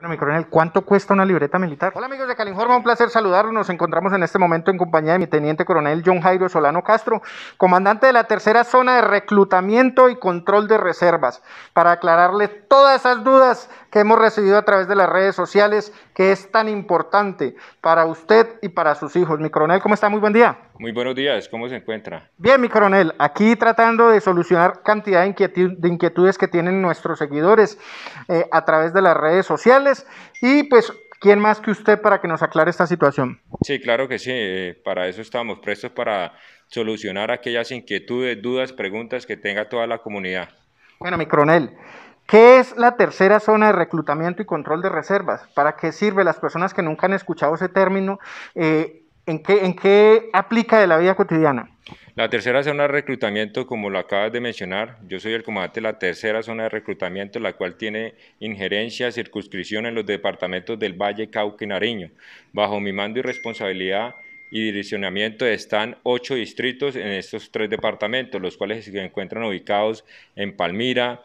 Bueno, mi coronel, ¿cuánto cuesta una libreta militar? Hola amigos de Calinforma, un placer saludarlos. Nos encontramos en este momento en compañía de mi teniente coronel John Jairo Solano Castro, comandante de la tercera zona de reclutamiento y control de reservas, para aclararle todas esas dudas que hemos recibido a través de las redes sociales, que es tan importante para usted y para sus hijos. Mi coronel, ¿cómo está? Muy buen día. Muy buenos días, ¿cómo se encuentra? Bien, mi coronel, aquí tratando de solucionar cantidad de, inquietudes que tienen nuestros seguidores eh, a través de las redes sociales y pues ¿Quién más que usted para que nos aclare esta situación? Sí, claro que sí. Eh, para eso estamos prestos para solucionar aquellas inquietudes, dudas, preguntas que tenga toda la comunidad. Bueno, mi coronel, ¿qué es la tercera zona de reclutamiento y control de reservas? ¿Para qué sirve? Las personas que nunca han escuchado ese término, eh, ¿En qué, ¿En aplica de la vida cotidiana? La tercera zona de reclutamiento, como lo acabas de mencionar, yo soy el comandante de la tercera zona de reclutamiento, la cual tiene injerencia, circunscripción en los departamentos del Valle, Cauca y Nariño. Bajo mi mando y responsabilidad y direccionamiento están ocho distritos en estos tres departamentos, los cuales se encuentran ubicados en Palmira,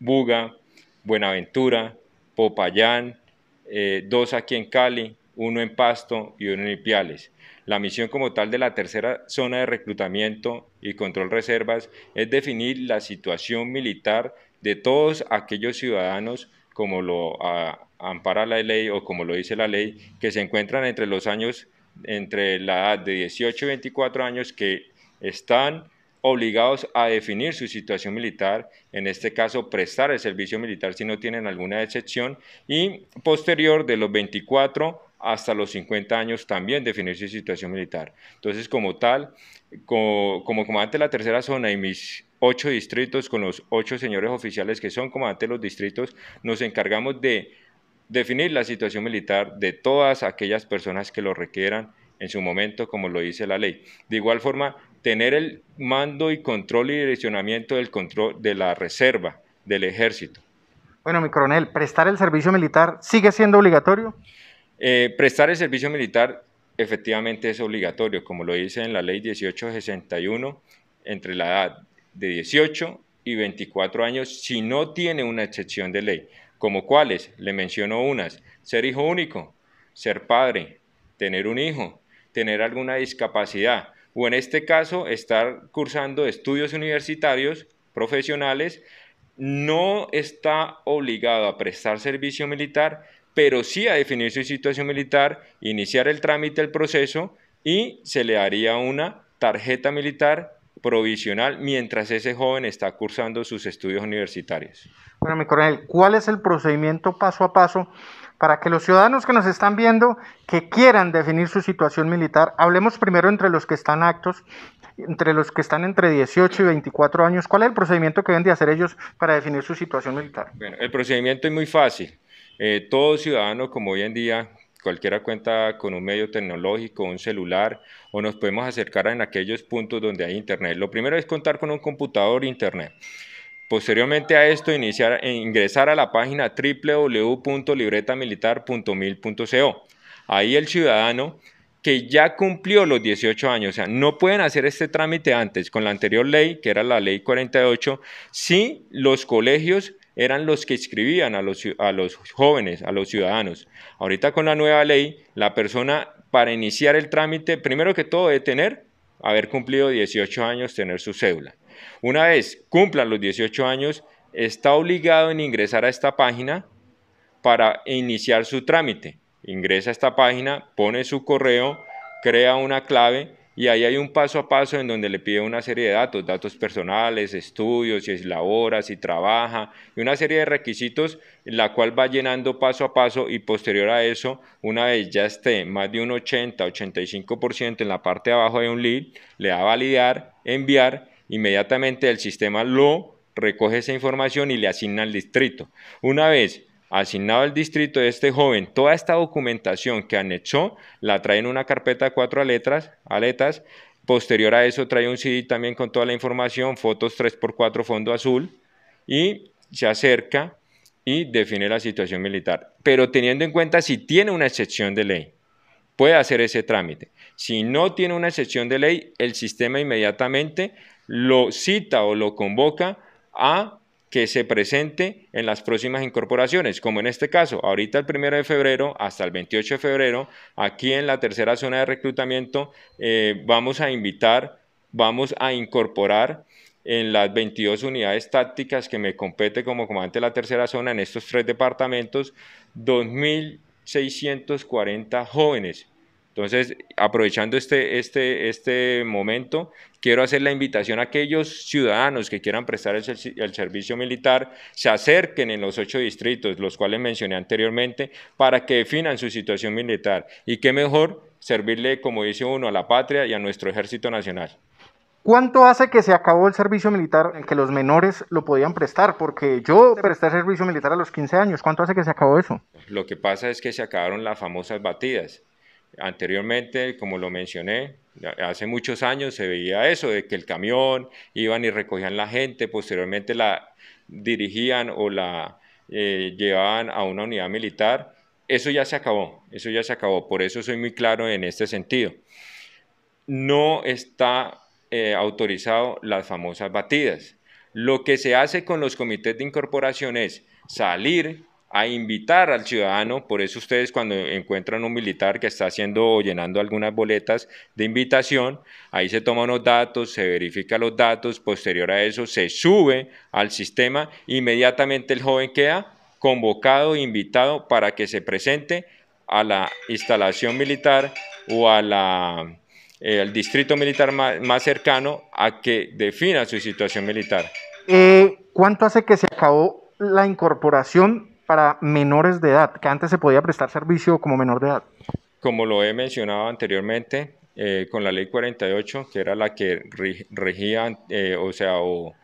Buga, Buenaventura, Popayán, eh, dos aquí en Cali, uno en Pasto y uno en Ipiales. La misión como tal de la tercera zona de reclutamiento y control reservas es definir la situación militar de todos aquellos ciudadanos como lo ah, ampara la ley o como lo dice la ley, que se encuentran entre los años, entre la edad de 18 y 24 años que están obligados a definir su situación militar, en este caso prestar el servicio militar si no tienen alguna excepción, y posterior de los 24 hasta los 50 años también definir su situación militar. Entonces, como tal, como, comandante de la tercera zona y mis ocho distritos, con los ocho señores oficiales que son comandantes de los distritos, nos encargamos de definir la situación militar de todas aquellas personas que lo requieran en su momento, como lo dice la ley. De igual forma, tener el mando y control y direccionamiento del control de la reserva del ejército. Bueno, mi coronel, ¿prestar el servicio militar sigue siendo obligatorio? Eh, prestar el servicio militar efectivamente es obligatorio, como lo dice en la ley 1861, entre la edad de 18 y 24 años, si no tiene una excepción de ley, como cuáles, le menciono unas, ser hijo único, ser padre, tener un hijo, tener alguna discapacidad, o en este caso estar cursando estudios universitarios, profesionales, no está obligado a prestar servicio militar, pero sí a definir su situación militar, iniciar el trámite del proceso y se le daría una tarjeta militar provisional mientras ese joven está cursando sus estudios universitarios. Bueno, mi coronel, ¿cuál es el procedimiento paso a paso para que los ciudadanos que nos están viendo, que quieran definir su situación militar, hablemos primero entre los que están actos, entre los que están entre 18 y 24 años, ¿cuál es el procedimiento que deben de hacer ellos para definir su situación militar? Bueno, el procedimiento es muy fácil. Eh, todo ciudadano, como hoy en día, cualquiera cuenta con un medio tecnológico, un celular, o nos podemos acercar en aquellos puntos donde hay internet. Lo primero es contar con un computador internet. Posteriormente a esto, iniciar, e ingresar a la página www.libretamilitar.mil.co. Ahí el ciudadano que ya cumplió los 18 años, o sea, no pueden hacer este trámite antes con la anterior ley, que era la ley 48, si los colegios eran los que inscribían a los, a los jóvenes, a los ciudadanos. Ahorita con la nueva ley, la persona para iniciar el trámite, primero que todo debe tener, haber cumplido 18 años, tener su cédula. Una vez cumplan los 18 años, está obligado en ingresar a esta página para iniciar su trámite. Ingresa a esta página, pone su correo, crea una clave y ahí hay un paso a paso en donde le pide una serie de datos, datos personales, estudios, si es labora, si trabaja, y una serie de requisitos, la cual va llenando paso a paso y posterior a eso, una vez ya esté más de un 80, 85% en la parte de abajo de un lead, le da a validar, enviar, inmediatamente el sistema lo recoge esa información y le asigna al distrito. Una vez asignado al distrito de este joven, toda esta documentación que anexó la trae en una carpeta de cuatro letras, aletas, posterior a eso trae un CD también con toda la información, fotos 3x4 fondo azul y se acerca y define la situación militar, pero teniendo en cuenta si tiene una excepción de ley, puede hacer ese trámite. Si no tiene una excepción de ley, el sistema inmediatamente lo cita o lo convoca a que se presente en las próximas incorporaciones, como en este caso, ahorita el primero de febrero hasta el 28 de febrero, aquí en la tercera zona de reclutamiento, eh, vamos a invitar, vamos a incorporar en las 22 unidades tácticas que me compete como comandante de la tercera zona en estos tres departamentos, 2.640 jóvenes. Entonces, aprovechando este, este, este momento, quiero hacer la invitación a aquellos ciudadanos que quieran prestar el, el, servicio militar, se acerquen en los ocho distritos, los cuales mencioné anteriormente, para que definan su situación militar. Y qué mejor servirle, como dice uno, a la patria y a nuestro ejército nacional. ¿Cuánto hace que se acabó el servicio militar en que los menores lo podían prestar? Porque yo presté servicio militar a los 15 años. ¿Cuánto hace que se acabó eso? Lo que pasa es que se acabaron las famosas batidas. Anteriormente, como lo mencioné, hace muchos años se veía eso, de que el camión iban y recogían la gente, posteriormente la dirigían o la eh, llevaban a una unidad militar. Eso ya se acabó, eso ya se acabó, por eso soy muy claro en este sentido. No está eh, autorizado las famosas batidas. Lo que se hace con los comités de incorporación es salir a invitar al ciudadano, por eso ustedes cuando encuentran un militar que está haciendo o llenando algunas boletas de invitación, ahí se toman los datos, se verifica los datos, posterior a eso se sube al sistema, inmediatamente el joven queda convocado, invitado para que se presente a la instalación militar o a la, eh, al distrito militar más, cercano a que defina su situación militar. Eh, ¿Cuánto hace que se acabó la incorporación para menores de edad, que antes se podía prestar servicio como menor de edad? Como lo he mencionado anteriormente, eh, con la ley 48, que era la que regía, eh, o sea, o,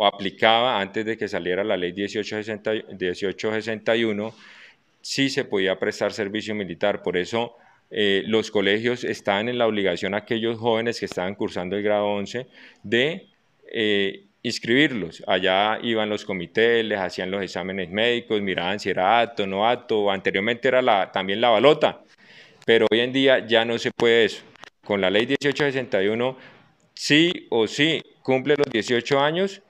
aplicaba antes de que saliera la ley 1860, 1861, sí se podía prestar servicio militar. Por eso eh, los colegios estaban en la obligación, aquellos jóvenes que estaban cursando el grado 11, de inscribirlos. Allá iban los comités, les hacían los exámenes médicos, miraban si era apto, no apto. Anteriormente era la, también la balota, pero hoy en día ya no se puede eso. Con la ley 1861, sí o sí cumple los 18 años,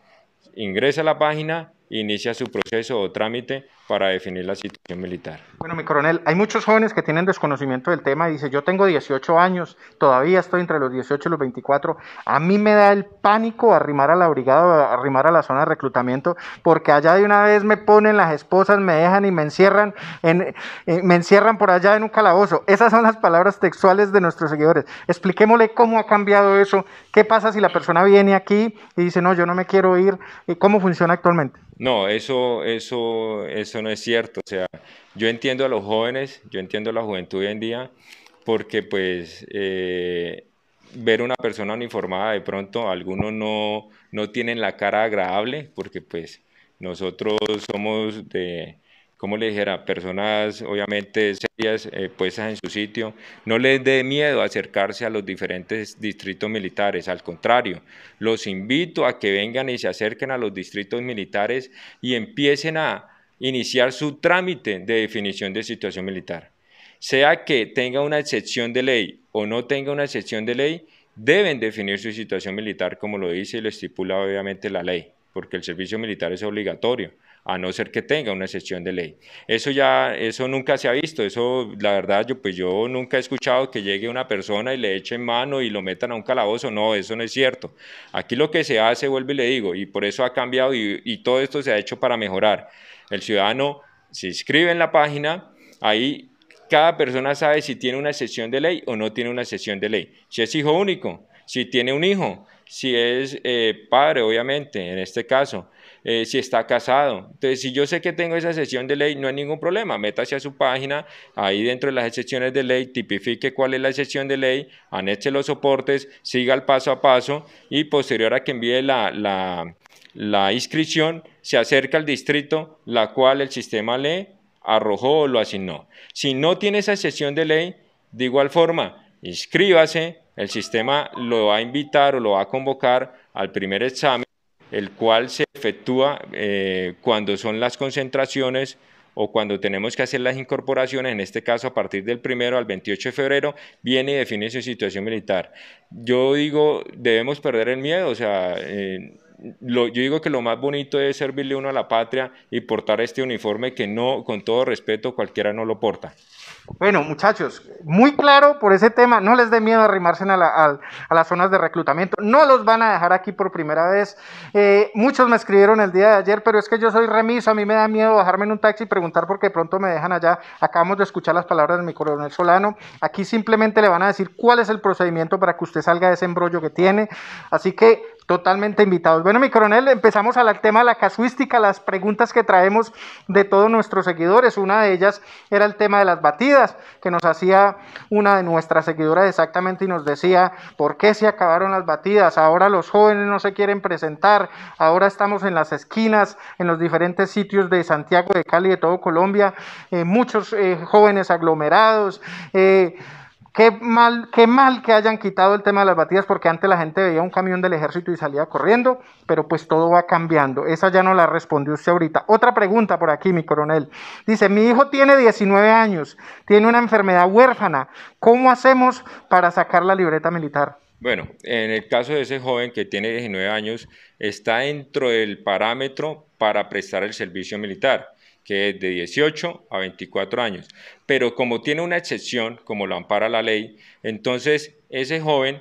ingresa a la página, inicia su proceso o trámite para definir la situación militar. Bueno, mi coronel, hay muchos jóvenes que tienen desconocimiento del tema y dicen, yo tengo 18 años, todavía estoy entre los 18 y los 24, a mí me da el pánico arrimar a la brigada, arrimar a la zona de reclutamiento, porque allá de una vez me ponen las esposas, me dejan y me encierran, en, eh, me encierran por allá en un calabozo. Esas son las palabras textuales de nuestros seguidores. Expliquémosle cómo ha cambiado eso, qué pasa si la persona viene aquí y dice, no, yo no me quiero ir, y cómo funciona actualmente. No, eso, eso, eso no es cierto. O sea, yo entiendo a los jóvenes, yo entiendo a la juventud hoy en día, porque pues eh, ver una persona uniformada de pronto, algunos no, no tienen la cara agradable, porque pues nosotros somos de, como le dijera, personas obviamente serias, eh, puestas en su sitio, no les dé miedo acercarse a los diferentes distritos militares, al contrario, los invito a que vengan y se acerquen a los distritos militares y empiecen a iniciar su trámite de definición de situación militar. Sea que tenga una excepción de ley o no tenga una excepción de ley, deben definir su situación militar como lo dice y lo estipula obviamente la ley, porque el servicio militar es obligatorio a no ser que tenga una excepción de ley. Eso ya, eso nunca se ha visto, eso la verdad yo pues yo nunca he escuchado que llegue una persona y le echen mano y lo metan a un calabozo, no, eso no es cierto. Aquí lo que se hace, vuelvo y le digo, y por eso ha cambiado y, y todo esto se ha hecho para mejorar. El ciudadano se inscribe en la página, ahí cada persona sabe si tiene una excepción de ley o no tiene una excepción de ley. Si es hijo único, si tiene un hijo, si es eh, padre, obviamente, en este caso, eh, si está casado. Entonces, si yo sé que tengo esa sección de ley, no hay ningún problema. Métase a su página, ahí dentro de las excepciones de ley, tipifique cuál es la excepción de ley, anexe los soportes, siga el paso a paso y posterior a que envíe la, la inscripción, se acerca al distrito, la cual el sistema le arrojó o lo asignó. Si no tiene esa excepción de ley, de igual forma, inscríbase, el sistema lo va a invitar o lo va a convocar al primer examen el cual se efectúa eh, cuando son las concentraciones o cuando tenemos que hacer las incorporaciones, en este caso a partir del primero al 28 de febrero, viene y define su situación militar. Yo digo, debemos perder el miedo, o sea, eh, yo digo que lo más bonito es servirle uno a la patria y portar este uniforme que no, con todo respeto, cualquiera no lo porta. Bueno, muchachos, muy claro por ese tema, no les dé miedo arrimarse a, a, las zonas de reclutamiento, no los van a dejar aquí por primera vez. Eh, muchos me escribieron el día de ayer, pero es que yo soy remiso, a mí me da miedo bajarme en un taxi y preguntar por qué pronto me dejan allá. Acabamos de escuchar las palabras de mi coronel Solano, aquí simplemente le van a decir cuál es el procedimiento para que usted salga de ese embrollo que tiene. Así que totalmente invitados. Bueno, mi coronel, empezamos al tema de la casuística, las preguntas que traemos de todos nuestros seguidores. Una de ellas era el tema de las batidas, que nos hacía una de nuestras seguidoras exactamente y nos decía, ¿por qué se acabaron las batidas? Ahora los jóvenes no se quieren presentar, ahora estamos en las esquinas, en los diferentes sitios de Santiago, de Cali, de todo Colombia, eh, muchos eh, jóvenes aglomerados. Eh, Qué mal, qué mal que hayan quitado el tema de las batidas porque antes la gente veía un camión del ejército y salía corriendo, pero pues todo va cambiando. Esa ya no la respondió usted ahorita. Otra pregunta por aquí, mi coronel. Dice, mi hijo tiene 19 años, tiene una enfermedad huérfana. ¿Cómo hacemos para sacar la libreta militar? Bueno, en el caso de ese joven que tiene 19 años, está dentro del parámetro para prestar el servicio militar que es de 18 a 24 años. Pero como tiene una excepción, como lo ampara la ley, entonces ese joven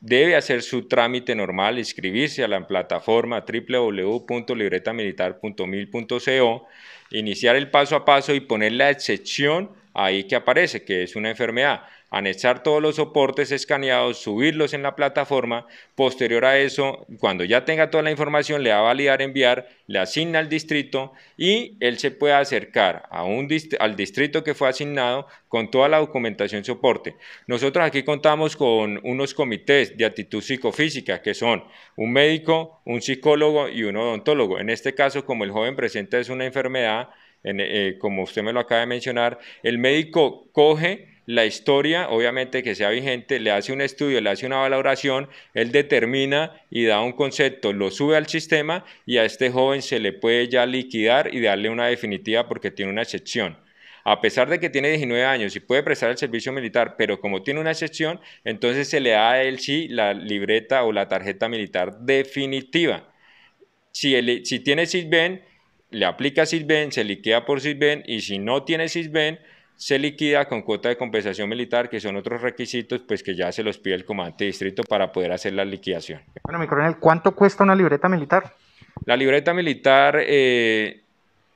debe hacer su trámite normal, inscribirse a la plataforma www.libretamilitar.mil.co, iniciar el paso a paso y poner la excepción ahí que aparece, que es una enfermedad anexar todos los soportes escaneados, subirlos en la plataforma, posterior a eso, cuando ya tenga toda la información, le va a validar enviar, le asigna al distrito y él se puede acercar al distrito que fue asignado con toda la documentación soporte. Nosotros aquí contamos con unos comités de actitud psicofísica que son un médico, un psicólogo y un odontólogo. En este caso, como el joven presenta es una enfermedad, eh, como usted me lo acaba de mencionar, el médico coge la historia, obviamente que sea vigente, le hace un estudio, le hace una valoración, él determina y da un concepto, lo sube al sistema y a este joven se le puede ya liquidar y darle una definitiva porque tiene una excepción. A pesar de que tiene 19 años y puede prestar el servicio militar, pero como tiene una excepción, entonces se le da a él sí la libreta o la tarjeta militar definitiva. Si, si tiene SISBEN, le aplica SISBEN, se liquida por SISBEN y si no tiene SISBEN, se liquida con cuota de compensación militar, que son otros requisitos pues que ya se los pide el comandante de distrito para poder hacer la liquidación. Bueno, mi coronel, ¿cuánto cuesta una libreta militar? La libreta militar, eh,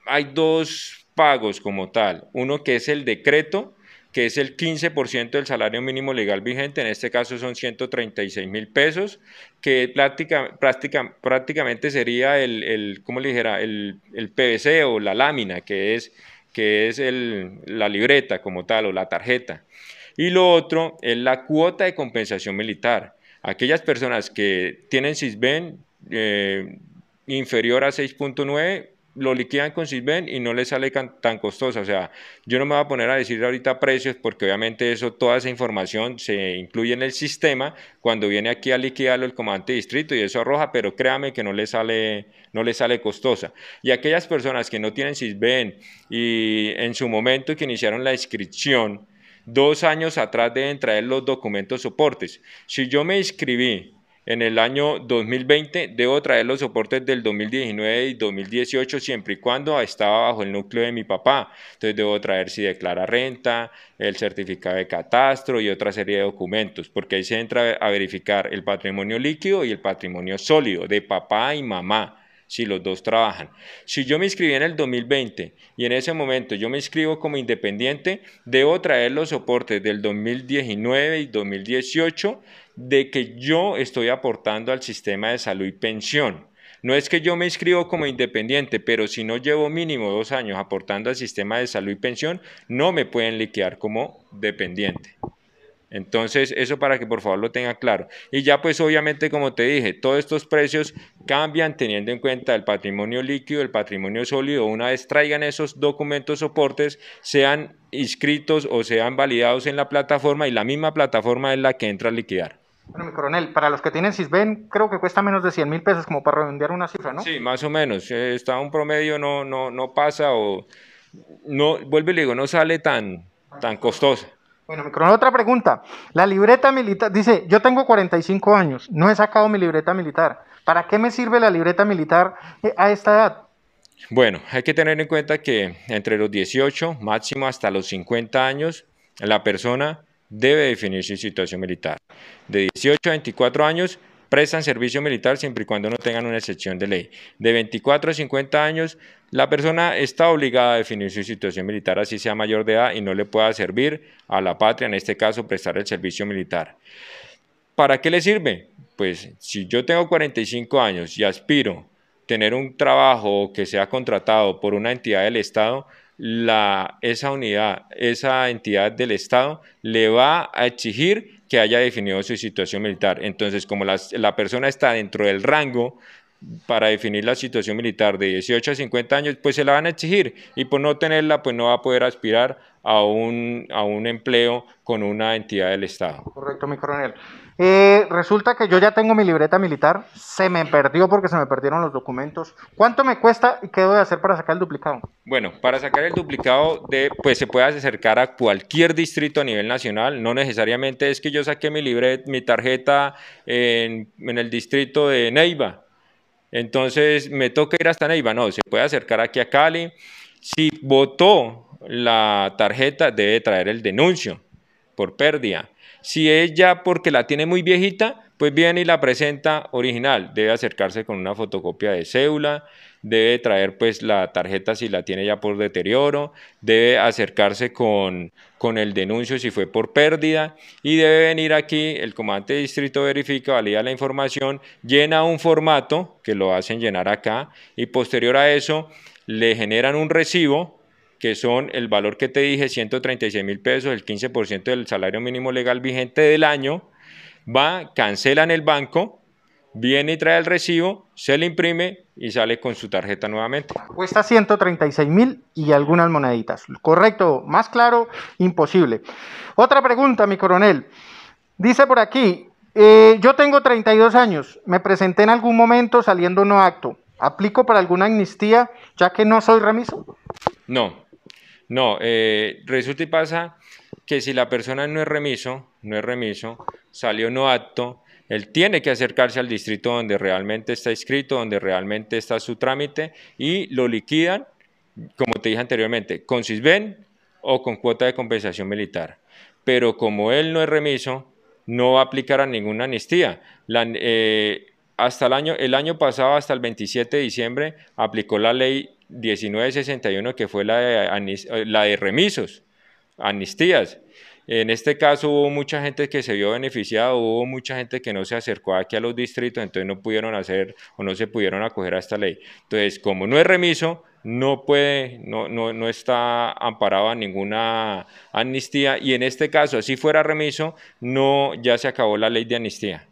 hay dos pagos como tal. Uno que es el decreto, que es el 15% del salario mínimo legal vigente, en este caso son 136 mil pesos, que práctica, práctica, prácticamente sería el, el ¿cómo le dijera? El, el PVC o la lámina, que es que es la libreta como tal o la tarjeta. Y lo otro es la cuota de compensación militar. Aquellas personas que tienen CISBEN eh, inferior a 6.9 lo liquidan con Sisben y no les sale tan costosa. O sea, yo no me voy a poner a decir ahorita precios porque obviamente eso, toda esa información se incluye en el sistema cuando viene aquí a liquidarlo el comandante de distrito y eso arroja, pero créame que no le sale, no le sale costosa. Y aquellas personas que no tienen Sisben y en su momento que iniciaron la inscripción, dos años atrás deben traer los documentos soportes. Si yo me inscribí en el año 2020 debo traer los soportes del 2019 y 2018 siempre y cuando estaba bajo el núcleo de mi papá. Entonces debo traer si declara renta, el certificado de catastro y otra serie de documentos, porque ahí se entra a verificar el patrimonio líquido y el patrimonio sólido de papá y mamá si los dos trabajan. Si yo me inscribí en el 2020 y en ese momento yo me inscribo como independiente, debo traer los soportes del 2019 y 2018 de que yo estoy aportando al sistema de salud y pensión. No es que yo me inscribo como independiente, pero si no llevo mínimo dos años aportando al sistema de salud y pensión, no me pueden liquidar como dependiente. Entonces, eso para que por favor lo tenga claro. Y ya pues obviamente, como te dije, todos estos precios cambian teniendo en cuenta el patrimonio líquido, el patrimonio sólido. Una vez traigan esos documentos soportes, sean inscritos o sean validados en la plataforma y la misma plataforma es la que entra a liquidar. Bueno, mi coronel, para los que tienen CISBEN, creo que cuesta menos de 100 mil pesos como para redondear una cifra, ¿no? Sí, más o menos. Eh, está un promedio, no, no, no pasa o no, vuelve y le digo, no sale tan, tan costosa. Bueno, mi otra pregunta. La libreta militar, dice, yo tengo 45 años, no he sacado mi libreta militar. ¿Para qué me sirve la libreta militar eh, a esta edad? Bueno, hay que tener en cuenta que entre los 18, máximo hasta los 50 años, la persona debe definir su situación militar. De 18 a 24 años prestan servicio militar siempre y cuando no tengan una excepción de ley. De 24 a 50 años, la persona está obligada a definir su situación militar, así sea mayor de edad y no le pueda servir a la patria, en este caso, prestar el servicio militar. ¿Para qué le sirve? Pues si yo tengo 45 años y aspiro tener un trabajo que sea contratado por una entidad del Estado, la, esa unidad, esa entidad del Estado le va a exigir que haya definido su situación militar. Entonces, como la persona está dentro del rango para definir la situación militar de 18 a 50 años, pues se la van a exigir y por no tenerla, pues no va a poder aspirar a un, a un empleo con una entidad del Estado. Correcto, mi coronel. Eh, resulta que yo ya tengo mi libreta militar, se me perdió porque se me perdieron los documentos. ¿Cuánto me cuesta y qué debo de hacer para sacar el duplicado? Bueno, para sacar el duplicado, de, pues se puede acercar a cualquier distrito a nivel nacional. No necesariamente es que yo saqué mi, libreta, mi tarjeta en, en el distrito de Neiva entonces me toca ir hasta Neiva, no, se puede acercar aquí a Cali. Si votó la tarjeta, debe traer el denuncio por pérdida. Si ella porque la tiene muy viejita, pues viene y la presenta original. Debe acercarse con una fotocopia de cédula, debe traer pues la tarjeta si la tiene ya por deterioro, debe acercarse con, con el denuncio si fue por pérdida y debe venir aquí, el comandante de distrito verifica, valida la información, llena un formato que lo hacen llenar acá y posterior a eso le generan un recibo que son el valor que te dije, 136 mil pesos, el 15% del salario mínimo legal vigente del año, va, cancela en el banco, viene y trae el recibo, se le imprime y sale con su tarjeta nuevamente. Cuesta 136 mil y algunas moneditas. Correcto, más claro, imposible. Otra pregunta, mi coronel. Dice por aquí, eh, yo tengo 32 años, me presenté en algún momento saliendo no acto. ¿Aplico para alguna amnistía ya que no soy remiso? No, no, eh, resulta y pasa que si la persona no es remiso, no es remiso, salió no acto, él tiene que acercarse al distrito donde realmente está inscrito, donde realmente está su trámite y lo liquidan, como te dije anteriormente, con CISBEN o con cuota de compensación militar. Pero como él no es remiso, no va a aplicar a ninguna amnistía. Eh, hasta el año, el año pasado, hasta el 27 de diciembre, aplicó la ley 1961, que fue la de, la de remisos, amnistías. En este caso hubo mucha gente que se vio beneficiada, hubo mucha gente que no se acercó aquí a los distritos, entonces no pudieron hacer o no se pudieron acoger a esta ley. Entonces, como no es remiso, no puede, no, no, no está amparado a ninguna amnistía y en este caso, si fuera remiso, no, ya se acabó la ley de amnistía.